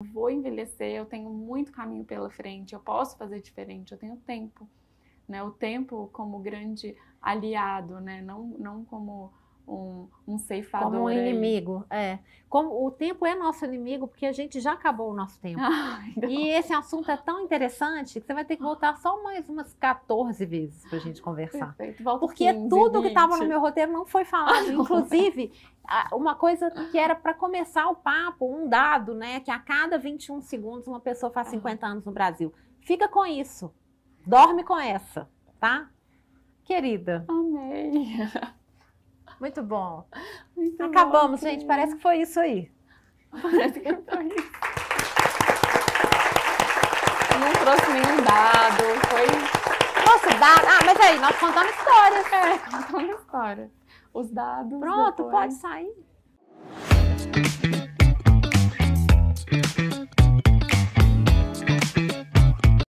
vou envelhecer, eu tenho muito caminho pela frente, eu posso fazer diferente, eu tenho tempo, né? O tempo como grande aliado, né? Não, não como um, um ceifador. Como um inimigo, é. Como o tempo é nosso inimigo, porque a gente já acabou o nosso tempo. Ai, não. E esse assunto é tão interessante que você vai ter que voltar só mais umas 14 vezes pra gente conversar. Perfeito. Porque 15, tudo que estava no 20. meu roteiro não foi falado. Inclusive, a- uma coisa que era para começar o papo, um dado, né? Que a cada 21 segundos uma pessoa faz 50 anos no Brasil. Fica com isso. Dorme com essa, tá? Querida, Amei. muito bom. Muito Acabamos, bom, gente. querida. Parece que foi isso aí. Parece que foi isso. Não trouxe nenhum dado, foi Nossa, dado. Ah, mas aí, nós contamos histórias. é, contando história. Os dados. Pronto, depois. pode sair.